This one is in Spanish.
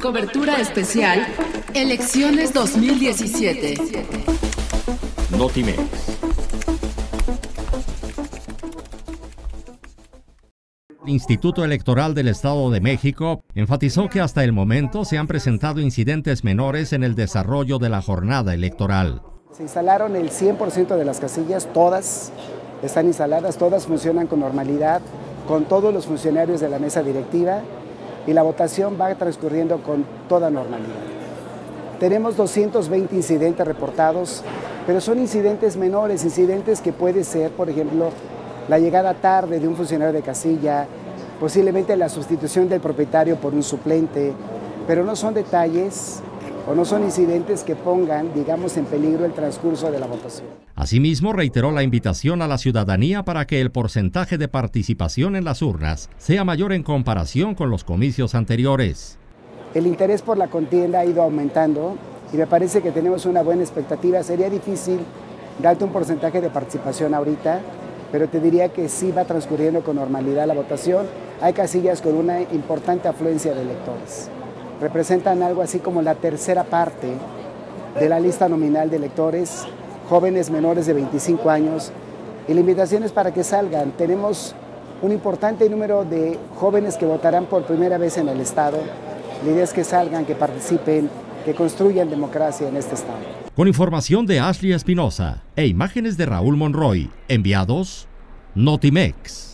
Cobertura especial Elecciones 2017. Notimex. El Instituto Electoral del Estado de México enfatizó que hasta el momento se han presentado incidentes menores en el desarrollo de la jornada electoral. Se instalaron el 100% de las casillas, todas están instaladas, todas funcionan con normalidad, con todos los funcionarios de la mesa directiva y la votación va transcurriendo con toda normalidad. Tenemos 220 incidentes reportados, pero son incidentes menores, incidentes que puede ser, por ejemplo, la llegada tarde de un funcionario de casilla, posiblemente la sustitución del propietario por un suplente, pero no son detalles o no son incidentes que pongan, digamos, en peligro el transcurso de la votación. Asimismo, reiteró la invitación a la ciudadanía para que el porcentaje de participación en las urnas sea mayor en comparación con los comicios anteriores. El interés por la contienda ha ido aumentando y me parece que tenemos una buena expectativa. Sería difícil darte un porcentaje de participación ahorita, pero te diría que sí va transcurriendo con normalidad la votación. Hay casillas con una importante afluencia de electores representan algo así como la tercera parte de la lista nominal de electores, jóvenes menores de 25 años. Y la invitación es para que salgan. Tenemos un importante número de jóvenes que votarán por primera vez en el Estado. La idea es que salgan, que participen, que construyan democracia en este Estado. Con información de Ashley Espinosa e imágenes de Raúl Monroy, enviados Notimex.